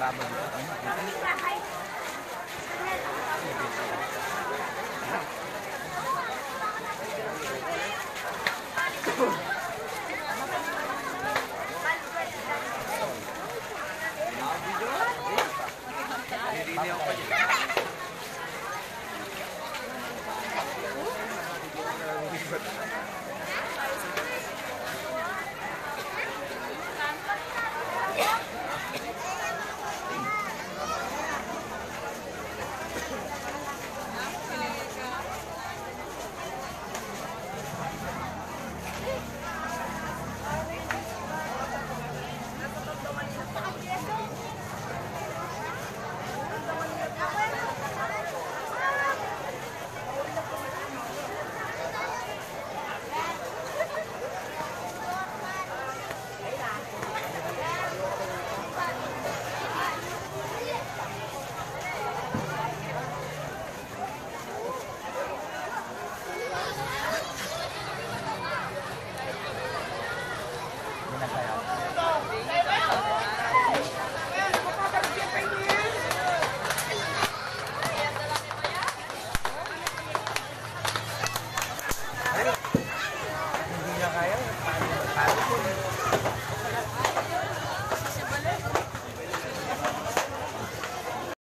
等一